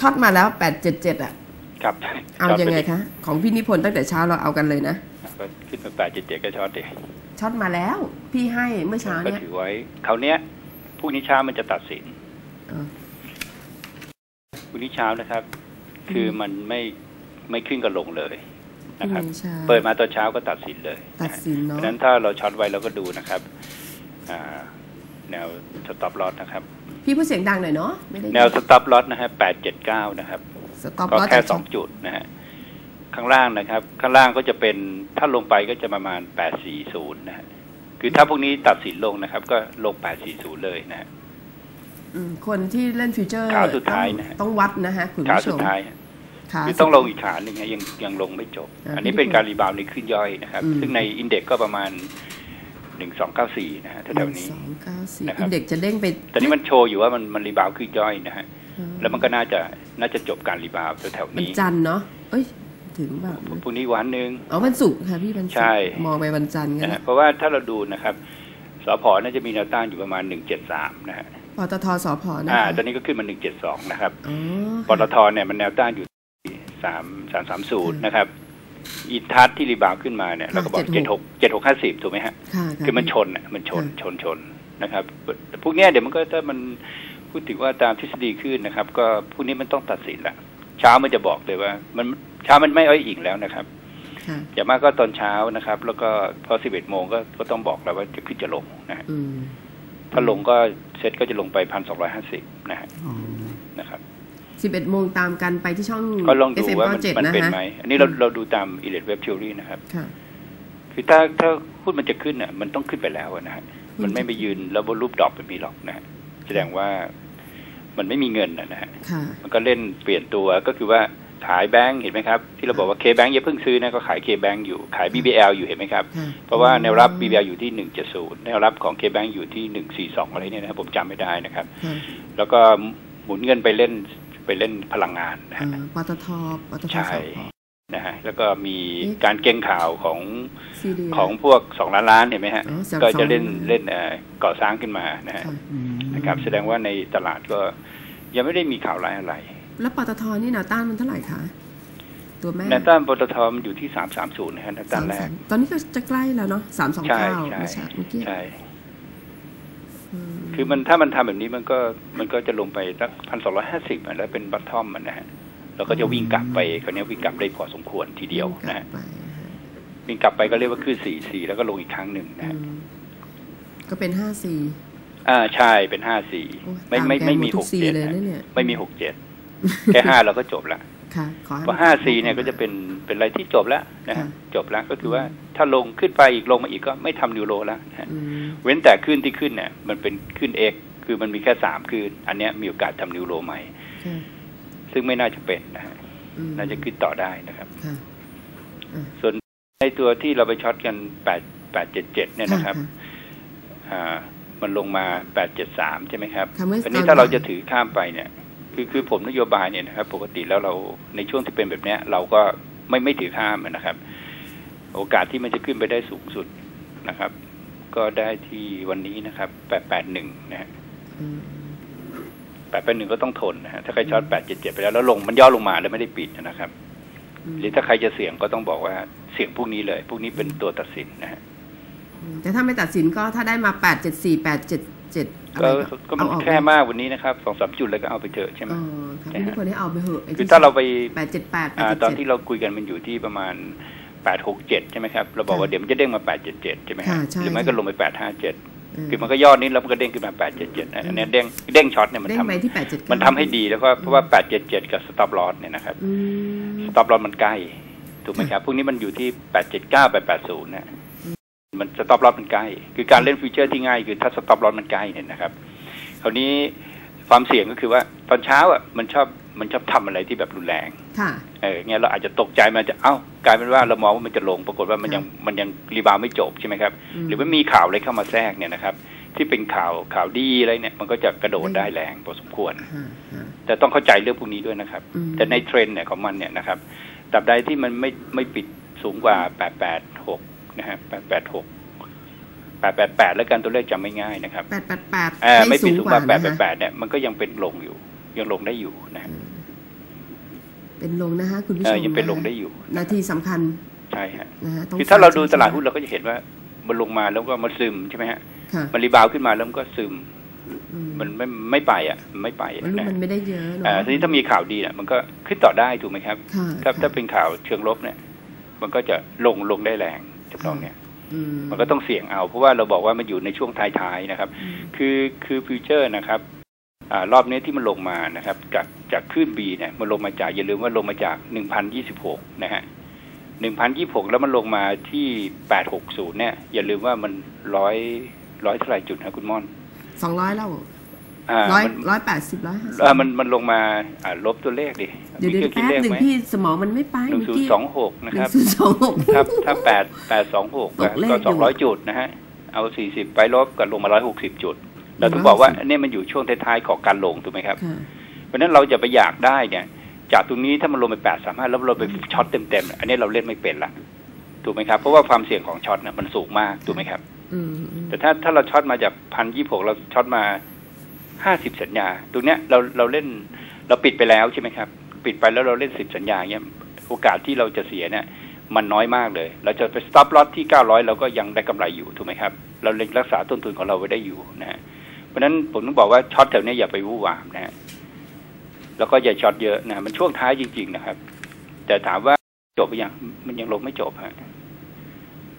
ช็อตมาแล้วแปดเจ็ดเจ็ดอะ ครับเอาช็ตยังไงปดิคะ ของพี่นิพนธ์ตั้งแต่เช้าเราเอากันเลยนะก็ขึ้นมาแปดเจ็ดเจ็ดก็ช็อตดิช็อตมาแล้ว พี่ให้เมื่อเช้าก็เนี่ยถือไว้คราวเนี้ยพรุ่งนี้เช้ามันจะตัดสินเออพรุ่งนี้เช้านะครับ คือมันไม่ไม่ขึ้นกับลงเลยพรุ่นะครับงนี้เช้าเปิดมาตอนเช้าก็ตัดสินเลยตัดสินเพเนาะราะฉะนั้นถ้าเราช็อตไว้เราก็ดูนะครับอ่าแนวสต็อปลอสนะครับ พี่พูดเสียงดังหน่อยเนาะไม่ได้แนวสต็อปลอสนะฮะแปดเจ็ดเก้านะครับสต็อปก็ลอสแค่จากสองจุดนะฮะข้างล่างนะครับ ข้างล่างก็จะเป็นถ้าลงไปก็จะประมาณแปดสี่ศูนย์นะฮะคือถ้าพวกนี้ตัดสินลงนะครับ ก็ลงแปดสี่ศูนย์เลยนะฮะอืมคนที่เล่นฟิวเจอร์ขาสุดท้ายนะฮะต้องต้องวัดนะฮะคุณขาผู้ชสุดมท้ายขาคือต้องลงอีกขาหนึ่งฮะยังยังลงไม่จบอ่าอันนี้เป็นการรีบาวด์ในขึ้นย่อยนะครับอืมซึ่งในอินเด็กก็ประมาณ หนึ่งสองเก้าสี่นะฮะหแถนึ่วงๆนี้สองเก้าสี่นะครับอินเด็กซ์จะเด้งไปตอนนี้มันโชว์อยู่ว่ามันมันรีบาวด์ขึ้นย่อยนะฮะเออแล้วมันก็น่าจะน่าจะจบการรีบาวด์แถวๆมันนี้จันทร์เนาะเอ้ยถึงแบบพรุ่งนี้วันหนึ่งอ๋อวันศุกร์ค่ะพี่วันศุกร์ใช่มองไปวันจันทร์กันนะฮะนะเพราะว่าถ้าเราดูนะครับสพน่าจะมีแนวต้านอยู่ประมาณหนึ่งเจ็ดสามนะฮะปตทสพนะอ่าคะตอนนี้ก็ขึ้นมาหนึ่งเจ็ดสองนะครับอ๋อปตทเนี่ยมันแนวต้านอยู่ที่สามสามสามศูนย์นะครับ อีทัศน์ที่ rebound ขึ้นมาเนี่ยเราก็บอกเจ็ดหกเจ็ดหกห้าสิบถูกไหมฮะค่ะะคือมันชนอะมันชนชนชนนะครับแต่พวกเนี้ยเดี๋ยวมันก็ถ้ามันพูดถึงว่าตามทฤษฎีคลื่นนะครับ ก็พวกนี้มันต้องตัดสินละเช้ามันจะบอกเลยว่า มันเช้ามันไม่อ้อยอิงแล้วนะครับค่ะอย่างมากก็ตอนเช้านะครับ แล้วก็พอสิบเอ็ดโมงก็ก็ต้องบอกแล้วว่าจะขึ้นจะลงนะฮะอืมถ้าลงก็เซ็ตก็จะลงไปพันสองร้อยห้าสิบนะฮะอ๋อนะครับ สิบเอ็ดโมงตามกันไปที่ช่องก็ลองดู FM ว่ามัน97มันนะเป็นฮะไหม อันนี้เราอืมเราดูตามอิเล็กเว็บทิวรี่นะครับค่ะคือถ้าถ้าหุ้นมันจะขึ้นอะ มันต้องขึ้นไปแล้วอะนะฮะอืมมันไม่ไปยืนแล้วบนรูปดอกแบบนี้หรอกนะฮะแสดงว่ามันไม่มีเงินนะนะฮะค่ะมันก็เล่นเปลี่ยนตัวก็คือว่าขายแบงค์เห็นไหมครับ ที่เราบอกว่าเคแบงค์อย่าเพิ่งซื้อนะก็ขายเคแบงค์อยู่ขาย BBL อยู่เห็นไหมครับค่ะเพราะว่าแนวรับ BBL อยู่ที่หนึ่งเจ็ดศูนย์แนวรับของเคแบงค์อยู่ที่หนึ่งสี่สองอะไรเนี่ยนะครับผมจำไม่ได้นะครับค่ะแล้วก็หมุนเงินไปเล่น ไปเล่นพลังงานนะอ่าฮะปตทปตทใช่สพนะฮะแล้วก็มีเอ๊ะการเก่งข่าวของซีเรียของพวกสองล้านล้านเห็นไหมฮะอ๋อสองก็จะเล่นสองเล่นเอ่อก่อสร้างขึ้นมานะฮะค่ะนะครับ แสดงว่าในตลาดก็ยังไม่ได้มีข่าวร้ายอะไร แล้วปตทนี่แนวต้านมันเท่าไหร่คะตัวแม่แนวต้านปตทมันอยู่ที่สามสามศูนย์นะฮะแนวต้านแรก ตอนนี้ก็จะใกล้แล้วเนาะสามสองใช่เก้าใช่ไม่ใช่เมื่อกี้ใช่อืม คือมันถ้ามันทำแบบนี้มันก็มันก็จะลงไปสักพันสองร้อยห้าสิบแล้วเป็นบัตทอมมันนะฮะแล้วก็จะวิ่งกลับไปคราวนี้วิ่งกลับได้พอสมควรทีเดียวนะฮะกลับไปฮะวิ่งกลับไปก็เรียกว่าขึ้นสี่สี่แล้วก็ลงอีกครั้งหนึ่งนะฮะอืมก็เป็นห้าสี่อ่าใช่เป็นห้าสี่โอ้ยไม่ตามไม่แกไม่หมดมีทุหกกสี่เจ็ดเลยนะนะเนี่ยไม่มีหกเจ็ดแค่ห้าเราก็จบละ ค่ะขอให้พอห้าสี่เนี่ยก็จะเป็นเป็นอะไรที่จบแล้วนะฮะค่ะจบแล้วก็คือว่าถ้าลงขึ้นไปอีกลงมาอีกก็ไม่ทำนิวโรแล้วนะฮะอืมเว้นแต่ขึ้นที่ขึ้นเนี่ยมันเป็นขึ้นเอกคือมันมีแค่สามขึ้นอันเนี้ยมีโอกาสทำนิวโรใหม่ค่ะซึ่งไม่น่าจะเป็นนะฮะอืมน่าจะขึ้นต่อได้นะครับค่ะส่วนในตัวที่เราไปช็อตกันแปดแปดเจ็ดเจ็ดเนี่ยนะครับอ่ามันลงมาแปดเจ็ดสามใช่ไหมครับค่ะเมื่ออันนี้ตอนถ้าเราบ่ายจะถือข้ามไปเนี่ย คือคือผมนโยบายเนี่ยนะครับ ปกติแล้วเราในช่วงที่เป็นแบบเนี้ย เราก็ไม่ไม่ถือข้ามนะครับ โอกาสที่มันจะขึ้นไปได้สูงสุดนะครับ ก็ได้ที่วันนี้นะครับแปดแปดหนึ่งนะฮะอืมแปดแปดหนึ่งก็ต้องทนนะฮะถ้าใครช็อตแปดเจ็ดเจ็ดไปแล้วแล้วลงมันย่อลงมาแล้วไม่ได้ปิดนะครับอืมหรือถ้าใครจะเสี่ยงก็ต้องบอกว่าเสี่ยงพวกนี้เลย พวกนี้เป็นตัวตัดสินนะฮะแต่ถ้าไม่ตัดสินก็ถ้าได้มาแปดเจ็ดสี่แปดเจ็ด เจ็ดก็ก็มันแค่มากวันนี้นะครับสองสามจุดแล้วก็เอาไปเถอะใช่ไหมอ๋อค่ะพี่นิพนธ์ให้เอาไปเหอะไคือถ้าเราไปแปดเจ็ดแปดแปดอ่าเจ็ดตอนเจ็ดที่เราคุยกันมันอยู่ที่ประมาณแปดหกเจ็ดใช่ไหมครับเราบอกว่าค่ะเดี๋ยวมันจะเด้งมาแปดเจ็ดเจ็ดใช่ไหมฮะค่ะใช่หรือไม่ก็ลงไปแปดห้าเจ็ดอืมคือมันก็ยอดนี้แล้วมันก็เด้งขึ้นมาแปดเจ็ดเจ็ดอันเนี้ยเด้งเด้งช็อตเนี่ยมันเด้งทำไปที่แปดเจ็ดมันทำให้ดีแล้วก็เพราะว่าแปดเจ็ดเจ็ดกับสต็อปลอสเนี่ยนะครับอืมสต็อปลอสมันใกล้ถูกไหมครับพวกนี้มันอยู่ที่แปดเจ็ดเก้าแปดแปดศูนย์นะ มัน stop loss มันใกล้ คือการเล่นฟีเจอร์ที่ง่ายคือถ้า stop loss มันใกล้เนี่ยนะครับ คราวนี้ความเสี่ยงก็คือว่าตอนเช้าอะมันชอบมันชอบทำอะไรที่แบบรุนแรงค่ะเออเงี้ยเราอาจจะตกใจมันจะ เอ้ากลายเป็นว่าเรามองว่ามันจะลง ปรากฏว่ามันยังมันยัง rebound ไม่จบใช่ไหมครับอืมหรือว่ามีข่าวอะไรเข้ามาแทรกเนี่ยนะครับ ที่เป็นข่าวข่าวดีอะไรเนี่ย มันก็จะกระโดดได้แรงพอสมควรฮะฮะแต่ต้องเข้าใจเรื่องพวกนี้ด้วยนะครับอืมแต่ในเทรนด์เนี่ยของมันเนี่ยนะครับตราบใดที่มันไม่ไม่ปิดสูงกว่า886 นะฮะ886 888แล้วกันตัวเลขจำไม่ง่ายนะครับแปดแปดแปดเอ่อไม่ปิดสูงกว่านะฮะ888เนี่ยมันก็ยังเป็นลงอยู่ ยังลงได้อยู่นะฮะอืมเป็นลงนะฮะคุณผู้ชเอมอยังเป็นลงะได้อยู่ นาทีสำคัญใช่ฮะนะฮะต้องคือถ้าเราดูฟังตลาดหุ้นเราก็จะเห็นว่า มันลงมาแล้วก็มันซึมใช่ไหมฮะค่ะมันรีบาวด์ขึ้นมาแล้วมันก็ซึมอืมันไม่ไม่ไปอะมันไม่ไปอะมันรู้นะมันไม่ได้เยอะเนอ่าอะทีนี้ถ้ามีข่าวดีเนี่ยมันก็ขึ้นต่อได้ถูกไหมครับค่ะถ้าค่ะถ้าเป็นข่าวเชิงลบเนี่ย มันก็จะลงลงได้แรง จำลองเนี่ยมันก็ต้องเสี่ยงเอา เพราะว่าเราบอกว่ามันอยู่ในช่วงท้ายๆนะครับ คือคือฟิวเจอร์นะครับอารอบนี้ที่มันลงมานะครับ จากจากคลื่น B เนี่ย มันลงมาจากอย่าลืมว่าลงมาจากหนึ่งพันยี่สิบหกนะฮะหนึ่งพันยี่หกแล้วมันลงมาที่แปดหกศูนย์เนี่ย อย่าลืมว่ามันร้อยร้อยเท่าไหร่จุดนะคุณม่อนสองร้อยแล้ว ร้อยมันร้อยแปดสิบร้อยห้าสิบเอ่อมันมันลงมาอ่าลบตัวเลขดิเดี๋ยวมีเดี๋ยวเครื่องคิดแป๊บเลขหนึ่งไหมพี่สมองมันไม่ไปหนึ่งเมื่อศูนกี้ย์สองหกหนะนึ่คงรับศูนย์สองหกครับถ้าแปดแปดสองหกตกเลขก็อยู่สองร้อยจุดนะฮะ เอาสี่สิบไปลบก็ลงมาร้อยหกสิบจุด เราถึงบอกว่าอันนี้มันอยู่ช่วงท้ายๆของการลงถูกไหมครับค่ะเพราะฉะนั้นเราจะไปอยากได้เนี่ย จากตรงนี้ถ้ามันลงไปแปดสามห้าแล้วเราไปช็อตเต็มๆอันนี้เราเล่นไม่เป็นละถูกไหมครับเพราะว่าความเสี่ยงของช็อตเนี่ยมันสูงมากถูกไหมครับอืมอืมแต่ถ้าถ้าเราช็อตมาจากพันยี่หกเราช็อตมา ห้าสิบสัญญา ตรงเนี้ยเราเราเล่นเราปิดไปแล้วใช่ไหมครับ ปิดไปแล้วเราเล่นสิบสัญญาเนี้ยโอกาสที่เราจะเสียเนี่ยมันน้อยมากเลย เราจะไป stop loss ที่เก้าร้อยเราก็ยังได้กำไรอยู่ถูกไหมครับ เราเล็งรักษาต้นทุนของเราไว้ได้อยู่นะฮะเพราะฉะนั้นผมต้องบอกว่าช็อตแถวเนี้ยอย่าไปวู่วามนะฮะแล้วก็อย่าช็อตเยอะนะมันช่วงท้ายจริง ๆ นะครับ แต่ถามว่าจบหรือยังมันยังลงไม่จบฮะ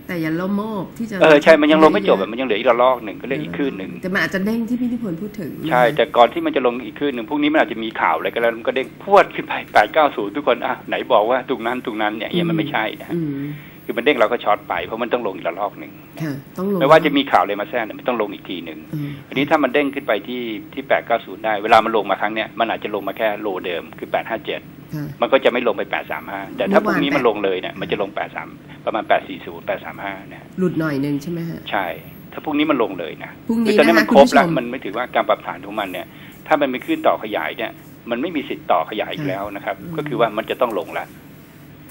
แต่อย่าละโมบที่จะเออใช่มันยังลงไม่จบอะมันยังเหลืออีกระลอกหนึ่งก็เรียกอีกคลื่นหนึ่งแต่มันอาจจะเด้งที่พี่นิพนธ์พูดถึง ใช่ แต่ก่อนที่มันจะลงอีกคลื่นหนึ่งพรุ่งนี้มันอาจจะมีข่าวอะไรก็แล้วมันก็เด้งพรวดขึ้นไปแปดเก้าศูนย์ทุกคนอะไหนบอกว่าตรงนั้นตรงนั้นเนี่ยเหี้ยมันไม่ใช่นะอืม คือมันเด้งเราก็ช็อตไปเพราะมันต้องลงอีกระลอกหนึ่งค่ะต้องลงไม่ว่าจะมีข่าวอะไรมาแทรกเนี่ยมันต้องลงอีกทีหนึ่งอืมอันนี้ถ้ามันเด้งขึ้นไปที่ที่แปดเก้าศูนย์ได้ เวลามันลงมาครั้งเนี้ยมันอาจจะลงมาแค่โลเดิมคือแปดห้าเจ็ดค่ะมันก็จะไม่ลงไปแปดสามห้าแต่ถ้าพเมื่รุ่องวานนี้มันแปดลงเลยเนี่ยมันจะลงแปดสามประมาณแปดสี่ศูนย์แปดสามห้านะหลุดหน่อยหนึ่งใช่ไหมฮะใช่ ถ้าพรุ่งนี้มันลงเลยนะพรุ่งคือนี้ตอนนี้นะมัคะนคุคณรบผู้ชแล้วมมันไม่ถือว่าการปรับฐานของมันเนี่ย ถ้ามันไม่ขึ้นต่อขยายเนี่ยมันไม่มีสิทธิ์ต่อขยายอีกแล้วนะครับอืมก็คือว่ามันจะต้องลงละ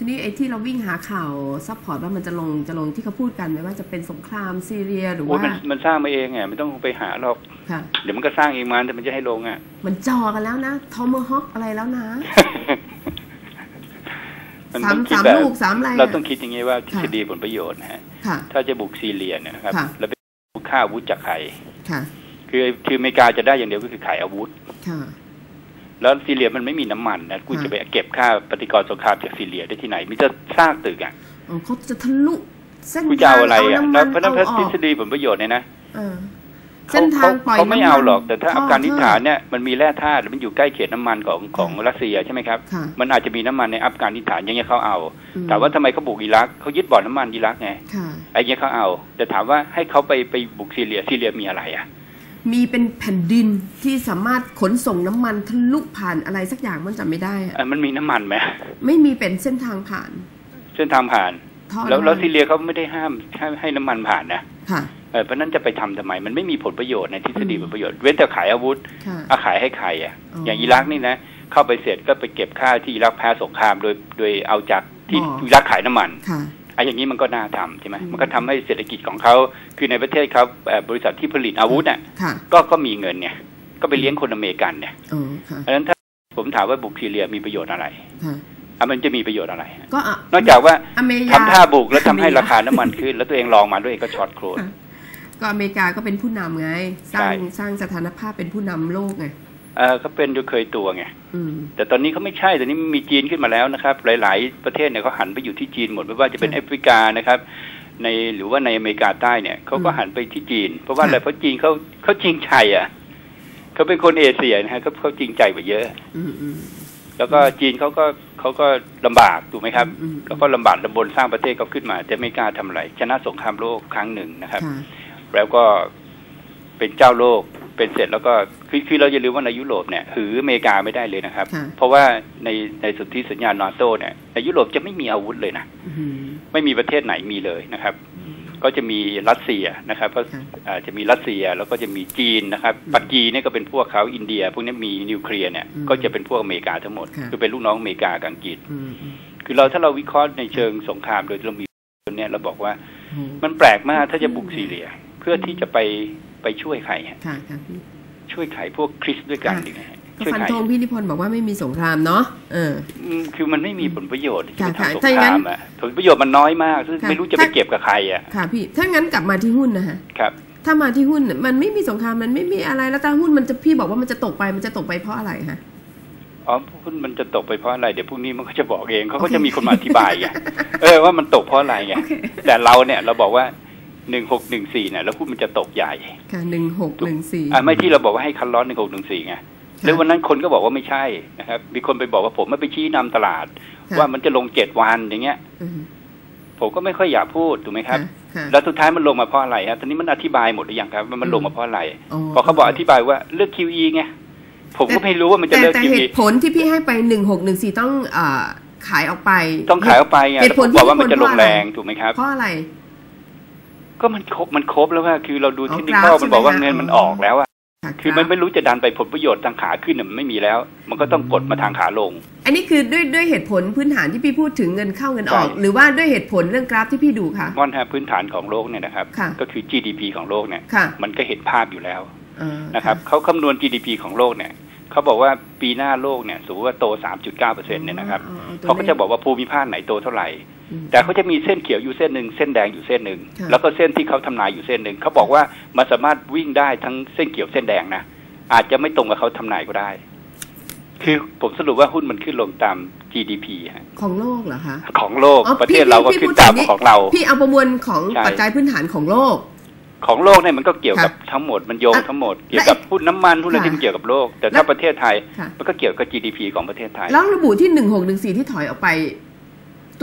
ทีนี้ไอ้ที่เราวิ่งหาข่าวซัพพอร์ตว่ามันจะลงจะลงที่เขาพูดกันไม่ว่าจะเป็นสงครามซีเรียหรือโอ้ยว่ามันมันสร้างมาเองไงไม่ต้องไปหาหรอกค่ะเดี๋ยวมันก็สร้างเองมันแต่มันจะให้ลงอะ มันจอกันแล้วนะทอมฮอคอะไรแล้วนะมันสามต้องคิดสามแบบลูกสามอะไรเราอะต้องคิดอย่างนี้ว่าทฤษฎีผลประโยชน์นะฮะค่ะถ้าจะบุกซีเรียเนี่ยนะครับค่ะแล้วไปบุกฆ่าอาวุธจากใครค่ะคือคืออเมริกาจะได้อย่างเดียวก็คือขายอาวุธค่ะ แล้วซีเรียมันไม่มีน้ำมันนะกูค่ะจะไปเก็บค่าปฏิกรณ์สงครามจากซีเรียได้ที่ไหนมิจะสร้างตึกอะอ๋อเขาจะทะลุเส้นกูจะทาเอางอะไรเอาอะน้ำแล้มัวนเพราะฉะนั้นเอาอทฤอกษฎีผลประโยชน์เนี่ยนะเออเขาเส้นทางปล่อยเขาไม่น้ำนเอาหรอกแต่ถ้าท่อัฟกานิสถานเนี่ยมันมีแร่ธาตุมันอยู่ใกล้เขตน้ำมันของของรัสเซียใช่ไหมครับค่ะมันอาจจะมีน้ำมันในอัฟกานิสถานอย่างเงี้ยเขาเอาอืมแต่ว่าทำไมเขาบุกอิรักเขายึดบ่อน้ำมันอิรักไงค่ะไอ้เงี้ยเขาเอา แต่ถามว่าให้เขาไปไปบุกซีเรียซีเรียมีอะไรอะ มีเป็นแผ่นดินที่สามารถขนส่งน้ำมันทะลุผ่านอะไรสักอย่างมันจำไม่ได้อะอะมันมีน้ำมันไหมไม่มีเป็นเส้นทางผ่าน เส้นทางผ่านท่อแล้วน้ำมันแล้วซีเรียเขาไม่ได้ห้ามให้ให้น้ำมันผ่านนะค่ะเออเพราะฉะนั้นจะไปทำทำไม มันไม่มีผลประโยชน์ในทฤษฎีอืมผลประโยชน์เว้นแต่ขายอาวุธค่ะอาขายให้ใครอะอ๋อออย่างอิรักนี่นะ เข้าไปเสร็จก็ไปเก็บค่าที่อิรักแพ้สงครามโดยโดยเอาจากที่อ๋ออิอิรักขายน้ำมันค่ะ ไอ้อย่างนี้มันก็น่าทำใช่ไหมอืมมันก็ทำให้เศรษฐกิจของเขาคือในประเทศเขาเอ่อบริษัทที่ผลิตอาวุธน่ะค่ะก็ก็มีเงินเนี่ย ก็ไปเลี้ยงคนอเมริกันเนี่ยอ๋อค่ะเพราะฉะนั้นถ้าผมถามว่าบุกซีเรียมีประโยชน์อะไรค่ะอะมันจะมีประโยชน์อะไร ก็อะนอกจากว่าอเมริทำกาท่าบุกแล้วทำให้ราคาน้ำมันขึ้น แล้วตัวเองลองมาด้วยก็ช็อตโครนก็อเมริกาก็เป็นผู้นำไง สร้างใช่สร้างสถานภาพเป็นผู้นำโลกไง เออเขาเป็นจนเคยตัวไงอืมแต่ตอนนี้เขาไม่ใช่ตอนนี้มีจีนขึ้นมาแล้วนะครับ หลาย ๆ ประเทศเนี่ยเขาหันไปอยู่ที่จีนหมดไม่ว่าจะเป็นค่ะแอฟริกานะครับในหรือว่าในอเมริกาใต้เนี่ยเขาก็อืมหันไปที่จีน เพราะว่าค่ะอะไรเพราะจีนเขาเขาจริงใจอะเขาเป็นคนเอเชียนะฮะเขาเขาจริงใจกว่าเยอะอืมอืมแล้วก็จีนเขาก็เขาก็ลำบากถูกไหมครับอืมแล้วก็ลำบากลำบนสร้างประเทศเขาขึ้นมา แต่ไม่กล้าทำอะไรชนะสงครามโลกครั้งหนึ่งนะครับค่ะแล้วก็เป็นเจ้าโลก เป็นเสร็จแล้วก็คือคือเราอย่าลืมว่าในยุโรปเนี่ยหืออเมริกาไม่ได้เลยนะครับค่ะเพราะว่าในในสนธิสัญญานาโตเนี่ยในยุโรปจะไม่มีอาวุธเลยนะอืมไม่มีประเทศไหนมีเลยนะครับ ก็จะมีรัสเซียนะครับเพราะค่ะอ่าจะมีรัสเซียแล้วก็จะมีจีนนะครับอืมปัจจีนเนี่ยก็เป็นพวกเขาอินเดีย พวกนี้มีนิวเคลียร์เนี่ยอืมก็จะเป็นพวกอเมริกาทั้งหมดค่ะคือเป็นลูกน้องอเมริกากับอังกฤษอืมอืมคือเราถ้าเราวิเคราะห์ในเชิงสงครามโดยเรามีเนี่ยเราบอกว่าโอ้มันแปลกมากถ้าจะบุกซีเรียเพื่อที่จะไปไปช่วยใครฮะค่ะค่ะพี่ช่วยใครพวกคริสต์ด้วยกันค่ะดีไหมฮะก็ช่วยฟันใครธงพี่นิพนธ์บอกว่าไม่มีสงครามเนาะเอออืมคือมันไม่มีผลประโยชน์ที่จะค่ะทำสงถ้าอย่างคนั้รานมอะผลประโยชน์มันน้อยมากซึ่งค่ะไม่รู้จะไปถ้าเก็บกับใครอะค่ะพี่ถ้างั้นกลับมาที่หุ้นนะฮะครับ ถ้ามาที่หุ้นน่ะมันไม่มีสงครามมันไม่มีอะไรแล้วถ้าหุ้นมันจะพี่บอกว่ามันจะตกไปมันจะตกไปเพราะอะไรฮะอ๋อหุ้นมันจะตกไปเพราะอะไรเดี๋ยวพรุ่งนี้มันก็จะบอกเองเขาก็โอเคจะมีคนมาอธิบายไงเออว่ามันตกเพราะอะไรไงโอเคแต่เราเนี่ยเราบอกว่า หนึ่งหกหนึ่งสี่เนี่ยแล้วหุ้นมันจะตกใหญ่ค่ะหนึ่งหกหนึ่งสี่อ่าไม่ที่เราบอกว่าให้คันร้อนหนึ่งหกหนึ่งสี่ไงแล้ววันนั้นคนก็บอกว่าไม่ใช่นะครับ มีคนไปบอกว่าผมไม่ไปชี้นำตลาด ว่ามันจะลงเจ็ดวันอย่างเงี้ยผมก็ไม่ค่อยอยากพูดถูกไหมครับค่ะแล้วสุดท้ายมันลงมาเพราะอะไรฮะตอนนี้มันอธิบายหมดหรือยังครับว่ามันลงมาเพราะอะไรอ๋อพอเขาบอกอธิบายว่าเลือก QE ไงผมก็ไม่รู้ว่ามันจะแต่เลือกแต่ QE เหตุผลที่พี่ให้ไปหนึ่งหกหนึ่งสี่ต้องเอ่อขายออกไป ต้องขายออกไปไงเหแล้วตุผผลมที่บอกว่ามันจะลงเพราะอะไรแรงถูกไหมครับเพราะอะไร ก็มันครบมันครบแล้วว่าคือเราดูอ๋อเทคนิกราคฟมันบอกว่าใช่ไหมเงินมันอ๋อออกแล้วอะค่ะคือมันไม่รู้จะดันไปผลประโยชน์ทางขาขึ้นน่ะมันไม่มีแล้ว มันก็ต้องกดมาทางขาลง อันนี้คือด้วยด้วยเหตุผลพื้นฐานที่พี่พูดถึงเงินเข้าเงินออกใช่หรือว่าด้วยเหตุผลเรื่องกราฟที่พี่ดูคะมอนฮะพื้นฐานของโลกเนี่ยนะครับค่ะก็คือ GDP ของโลกเนี่ยค่ะมันก็เห็นภาพอยู่แล้วอ่านะครับเขาคำนวณ GDP ของโลกเนี่ย เขาบอกว่าปีหน้าโลกเนี่ยสมมติว่าโต 3.9เปอร์เซ็นต์เนี่ยนะครับอ๋ออ๋อตัวเขาก็จะลขบอกว่าภูมิภาคไหนโตเท่าไหร่อืมแต่เขาจะมีเส้นเขียวอยู่เส้นหนึ่งเส้นแดงอยู่เส้นหนึ่งค่ะแล้วก็เส้นที่เขาทำนายอยู่เส้นหนึ่งเขาบอกว่ามันสามารถวิ่งได้ทั้งเส้นเขียวเส้นแดงนะอาจจะไม่ตรงกับเขาทำนายก็ได้ คือผมสรุปว่าหุ้นมันขึ้นลงตาม GDP ฮะของโลกเหรอคะของโลกอ๋อประเทศพี่เราก็พี่ขึ้พูนดตามถึงของเรา พี่เอาประมวลของใช่ปัจจัยพื้นฐานของโลก ของโลกเนี่ยมันก็เกี่ยวกับค่ะทั้งหมดมันโยงอะทั้งหมดเกี่ยวกับหุ้นน้ำมันหุ้นอะไรค่ะที่มันเกี่ยวกับโลก แต่แล้ถ้าวประเทศไทยค่ะมันก็เกี่ยวกับ GDP ของประเทศไทยแล้วระบุที่หนึ่งหกหนึ่งสี่ที่ถอยออกไป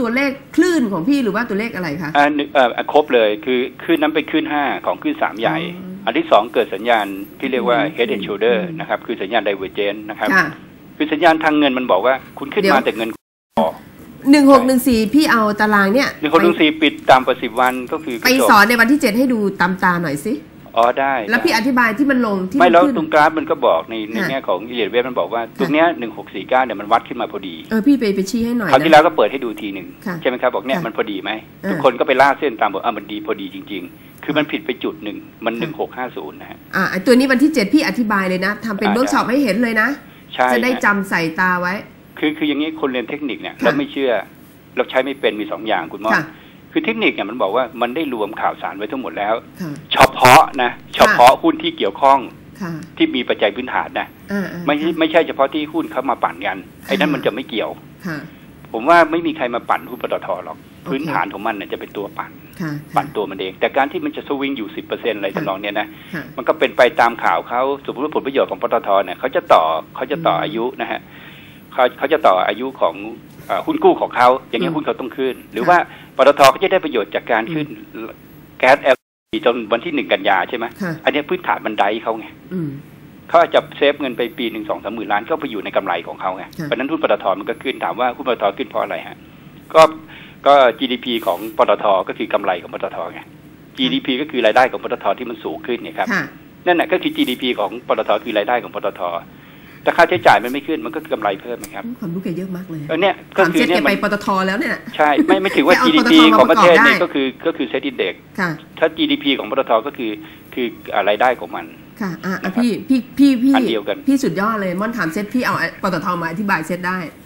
ตัวเลขคลื่นของพี่หรือว่าตัวเลขอะไรคะอ่าหนึ่งเอ่อครบเลยคือขึ้นนั้นไปขึ้นห้าของขึ้นสามใหญ่อ๋ออัอันที่สองเกิดสัญญาณที่เรียกว่าอืม head and shoulder อืมนะครับคือสัญญาณ divergence นะครับค่ะคือสัญญาณทางเงินมันบอกว่าคุณขึ้นเดี๋ยวมาแต่เงินออก หนึ่งหกหนึ่งสี่พี่เอาตารางเนี่ยหนึ่งคนหนึ่งสี่ปิดตามประสิบวันก็คือไปจบสอนในวันที่เจ็ดให้ดูตามตาหน่อยสิอ๋อได้ แล้วพี่อธิบายที่มันลงที่ไม่แล้วขึ้นตรงกราฟมันก็บอกในในค่ะแง่ของอิเลียเวฟมันบอกว่าตรงเนี้ยหนึ่งหกสี่เก้าเนี่ยมันวัดขึ้นมาพอดี เออพี่ไปไปชี้ให้หน่อยคราวที่นะแล้วก็เปิดให้ดูทีหนึ่งค่ะใช่ไหมครับบอกเนี่ยค่ะมันพอดีไหมอ่าทุกคนก็ไปล่าเส้นตามบอกอะมันดีพอดีจริง ๆ คือมันผิดไปจุดหนึ่งมันหค่ะนึ่งหกห้าศูนย์นะฮะอ่าไอ้ตัวนี้วันที่เจ็ดพี่อธิบายเลยนะทำเป็นอ่าเวิร์กช็อปให้เห็นเลยนะใช่จะได้ฮะจำใส่ตาไว้ คือคืออย่างนี้คนเรียนเทคนิคเนี่ยค่ะเราไม่เชื่อเราใช้ไม่เป็นมีสองอย่างคุณมอนค่ะคือเทคนิคเนี่ยมันบอกว่ามันได้รวมข่าวสารไว้ทั้งหมดแล้วค่ะเฉพาะนะเฉพาะหุ้นที่เกี่ยวข้องค่ะที่มีปัจจัยพื้นฐานนะอ่าอ่าไม่ใช่ไม่ใช่เฉพาะที่หุ้นเขามาปั่นกันไอ้นั่นค่ะมันจะไม่เกี่ยวค่ะผมว่าไม่มีใครมาปั่นหุ้นปตทหรอกโอเคพื้นฐานของมันเนี่ยจะเป็นตัวปั่นค่ะปั่นตัวมันเอง แต่การที่มันจะสวิงอยู่สิบเปอร์เซ็นอะไรค่ะทำนองเนี้ยนะค่ะมันก็เป็นไปตามข่าวเขาสมมติว่าผลประโยชน์ของปตทเนี่ยเขาจะต่อเขาจะต่ออืมอายุนะฮะ เขาเขาจะต่ออายุของเอ่อหุ้นกู้ของเขาอย่างเงี้ยอืมหุ้นเขาต้องขึ้น หรือค่ะว่าปตทก็จะได้ประโยชน์จากการขึ้นแก๊ส LNG จนวันที่หนึ่งกันยาใช่ไหมค่ะอันเนี้ยพื้นฐานมันไดเขาไงอืมเขาอาจจะเซฟเงินไปปีหนึ่งสองสามหมื่นล้านก็ไปอยู่ในกำไรของเขาไงค่ะเพราะฉะนั้นหุ้นปตทมันก็ขึ้นถามว่าหุ้นปตทขึ้นเพราะอะไรฮะก็ก็ GDP ของปตทก็คือกำไรของปตทไง GDP ก็คือรายได้ของปตทที่มันสูงขึ้นเนี่ยครับค่ะนั่นแหละก็คือ GDP ของปตทคือรายได้ของปตท แต่ค่าใช้จ่ายมันไม่ขึ้นมันก็คือกำไรเพิ่มนะครับความรู้แกเยอะมากเลยเออเนี่ยก็ถามคือเซ็ตเนี่แกไปมันปตทแล้วเนี่ยใช่ไม่ไม่ถือว่าแกเอา GDP ปตทของประเทศมาประกอบเนี่ยได้ก็คือก็คือ SET Indexค่ะถ้า GDP ของปตทก็คือคืออ่ารายได้ของมันค่ะอะอะนะครับพี่พี่พี่พี่อันเดียวกันพี่สุดยอดเลยม่อนถามเซ็ตพี่เอาปตทมาอธิบายเซ็ตได้อืม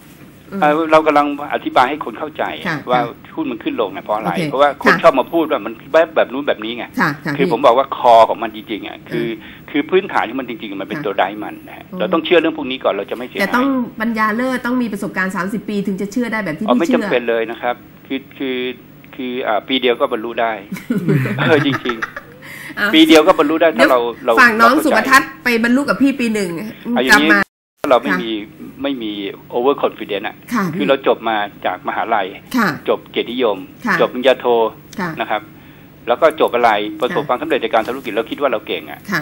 เอ่อเรากำลังอธิบายให้คนเข้าใจค่ะว่าค่ะหุ้นมันขึ้นลงเนี่ยเพราะอะไรโอเคเพราะว่าคนค่ะชอบมาพูดว่ามันแบบแบบนู้นแบบนี้ไงค่ะค่ะคือพี่ผมบอกว่าคอของมันจริงๆอะคือ คือพื้นฐานที่มันจริงๆ มันเป็นค่ะตัวไดมันนะฮะอืมเราต้องเชื่อเรื่องพวกนี้ก่อนเราจะไม่เสียแต่หายต้องปัญญาเลิศต้องมีประสบการณ์ 30 ปีถึงจะเชื่อได้แบบที่อ๋อพี่ไม่เชื่จำอเป็นเลยนะครับ คือคือคืออ่าปีเดียวก็บรรลุได้เออจริงอะๆปีเดียวก็บรรลุได้ถ้าเราเราฝากน้องเรเข้าสุใจภทัศน์ไปบรรลุกับพี่ปีหนึ่งเอาอย่ากลับงนี้มาถ้า เราไม่ค่ะมีไม่มี over confidence อะค่ะคือเราจบมาจากมหาลัยค่ะจบเกียรตินิยมค่ะจบปริญญาโทค่ะนะครับ แล้วก็จบอะไรประสบค่ะความสำเร็จในการทำธุรกิจเราคิดว่าเราเก่งอะค่ะ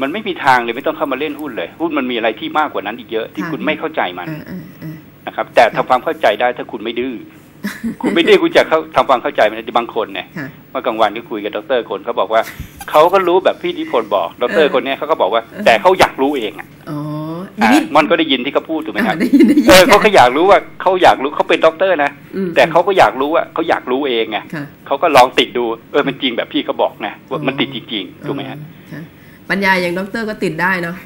มันไม่มีทางเลยไม่ต้องเข้ามาเล่นหุ้นเลย หุ้นมันมีอะไรที่มากกว่านั้นอีกเยอะที่ค่ะคุณไม่เข้าใจมันอ่าอ่าอ่านะครับ แต่ทำความเข้าใจได้ถ้าคุณไม่ดื้อคุณไม่ดื้อคุณจะเข้าทำความเข้าใจมันบางคนเนี่ยค่ะเมื่อกลางวันที่คุยกับดรคนเขาบอกว่าเขาก็รู้แบบพี่นิพนธ์บอกดเอรอคนเนี้ยเขาก็บอกว่าเออแต่เขาอยากรู้เองอะ อ๋ออะนี่มันก็ได้ยินที่เขาพูดถูกไหมครับอ่าได้ยินได้ยินเออเขาก็อยากรู้ว่าเขาอยากรู้เขาเป็นด็อกเตอร์นะอืมแต่เขาก็อยากรู้ว่าเขาอยากรู้เองไงค่ะเขาก็ลองติดดูเออมันจริงแบบพี่เขาบอกนะว่ามันติดจริงๆถูกไหมฮะค่ะปัญญาอย่างด็อกเตอร์ก็ติดได้เนาะ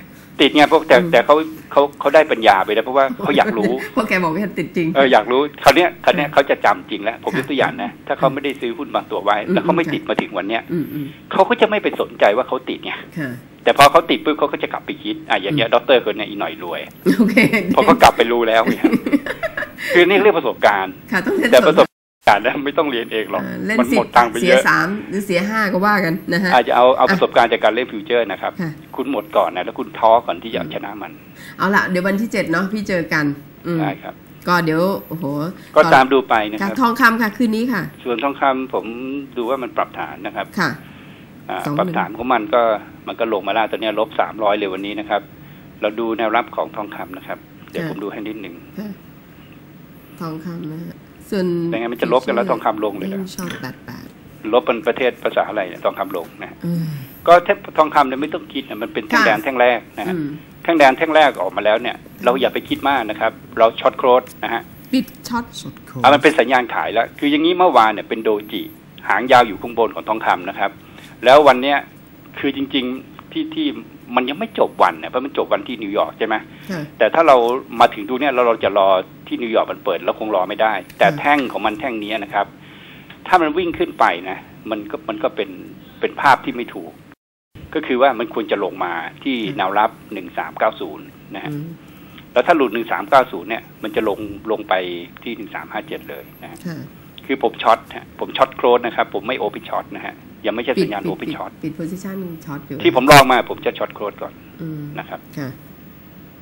ติดไงเพราะแต่อืมแต่เขาเขาเขาได้ปัญญาไปแล้วเพราะว่าเขาอยากรู้เพราะแกบอกว่าติดจริงเอออยากรู้คราวเนี้ยคราวเนี้ยเขาจะจำจริงแล้วผมยค่ะกตัวอย่างนะถ้าเขาไม่ได้ซื้อหุ้นบางตัวไว้อืมแล้วเขาไม่ค่ะติดมาถึงวันเนี้ยอืมอืมเขาก็จะไม่ไปสนใจว่าเขาติดไงค่ะแต่พอเขาติดปุ๊บเขาก็จะกลับไปคิดอะอย่างเงี้ยด็อกเตอร์คนเนี้ยอีหน่อยรวยโอเคพอเขากลับไปรู้แล้วเนี่ยคือนี่เรื่องประสบการณ์ค่ะต้องเล่นแต่ประสสบด การณ์นะไม่ต้องเรียนเองหรอกอ่าเล่นมันสิหมบดตังค์ไปเสีเยยอะสามหรือเสียห้าก็ว่ากันนะฮะอาจจะเอาเอาอะประสบการณ์จากการเล่นฟิวเจอร์นะครับค่ะคุณหมดก่อนนะแล้วคุณท้อก่อนที่จะเอาชนะมัน เอาละเดี๋ยววันที่เจ็ดเนาะพี่เจอกันอืมได้ครับ ก็เดี๋ยวโอ้โหก็ตามดูไปนะคค่ะรับทองคำค่ะคืนนี้ค่ะ ส่วนทองคำผมดูว่ามันปรับฐานนะครับค่ะอ่าสองหปมื่นรับฐานของมันก็มันก็ลงมาแล้วตอนนี้ลบสามร้อยเลยวันนี้นะครับ เราดูแนวรับของทองคำนะครับ เดี๋ยวผมดูให้นิดหนึ่งค่ะทองคำนะฮะ ส่วนเป็นไงมันจะลบกันแล้วทองคำลงเลยเหรอชอบแปดแปดลบเป็นประเทศภาษาอะไรเนี่ยทองคำลงนะอืมก็แท่งทองคำเนี่ยไม่ต้องคิดนะมันเป็นแท่งค่ะแดงแท่งแรกนะฮะอืมแท่งแดงแท่งแรกออกมาแล้วเนี่ย เราอย่าไปคิดมากนะครับ เรา short close นะฮะปิด short อะมันเป็นสัญญาณขายแล้ว คืออย่างนี้เมื่อวานเนี่ยเป็น doji หางยาวอยู่ข้างบนของทองคำนะครับ แล้ววันเนี้ยคือจริง ๆ ที่ที่มันยังไม่จบวันเนี่ยเพราะมันจบวันที่นิวยอร์กใช่ไหมค่ะแต่ถ้าเรามาถึงตรงเนี้ยเราเราจะรอที่นิวยอร์กมันเปิดเราคงรอไม่ได้ แต่ค่ะแท่งของมันแท่งนี้นะครับ ถ้ามันวิ่งขึ้นไปนะมันก็มันก็เป็นเป็นภาพที่ไม่ถูก ก็คือว่ามันควรจะลงมาที่แนวรับหนึ่งสามเก้าศูนย์นะฮะอืมแล้วถ้าหลุดหนึ่งสามเก้าศูนย์เนี่ยมันจะลงลงไปที่หนึ่งสามห้าเจ็ดเลยนะฮะค่ะคือผม short ฮะผม short close นะครับ ผมไม่ open short นะฮะ ยังไม่ใช่สัญญาณ open shortปิด position short อยู่ที่ผมลองมาผมจะ short closeก่อนอืมนะครับค่ะ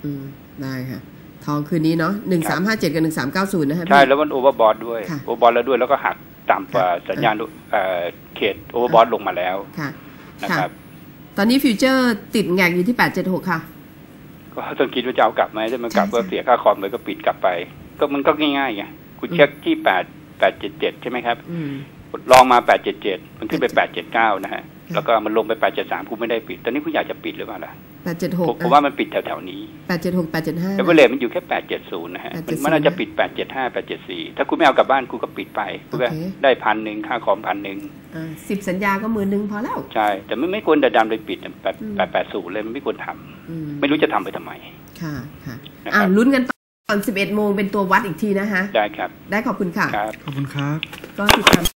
อืมได้ค่ะ ทองคืนนี้เนาะหนึ่งสามห้าเจ็ดกับหนึ่งสามเก้าศูนย์นะฮะใช่พี่แล้วมัน overbought ด้วยค่ะ overbought แล้วด้วยแล้วก็หักต่ำกว่าค่ะสัญญาณเอ่อเขต overbought ลงมาแล้วค่ะนะครับ ตอนนี้ future ติดแงกอยู่ที่แปดเจ็ดหกค่ะ ก็ต้องคิดว่าจะเอากลับไหมถ้ามันกลับใช่ก็ใช่เสียค่าคอมเลยก็ปิดกลับไป ก็มันก็ง่ายๆไงคุณเช็คที่แปดแปดเจ็ดเจ็ดใช่ไหมครับอืม ลองมาแปดเจ็ดเจ็ดมันขึ้นไปแปดเจ็ดเก้านะฮะค่ะแล้วก็มันลงไปแปดเจ็ดสามคุณไม่ได้ปิด ตอนนี้คุณอยากจะปิดหรือเปล่าล่ะแปดเจ็ดหผกมผมว่ามันปิดแถวๆนี้แปดเจ็ดหกแปดเจ็ดห้าเอเวอเรมันอยู่แค่แปดเจ็ดศูนย์นะฮะมัน870มันน่าจะปิดแปดเจ็ดห้าแปดเจ็ดสี่ถ้าคุณไม่เอากลับบ้านคุณก็ปิดไปคุณก็โอเคได้พันหนึ่งค่าคอมพันหนึ่งอ่าสิบสัญญาก็หมื่นหนึ่งพอแล้ว ใช่ แต่ไม่ไม่ควรดันไปปิดแปดอืมแปดแปดศูนย์เลยมันไม่ควรทำอืมไม่รู้จะทำไปทำไม ค่ะค่ะนะครับอ่าลุ้นกันตอนสิบเอ็ดโมงเป็นตัววัดอีกทีนะคะได้ครับ ได้ขอบคุณค่ะครับขอบคุณครับก็ติดตาม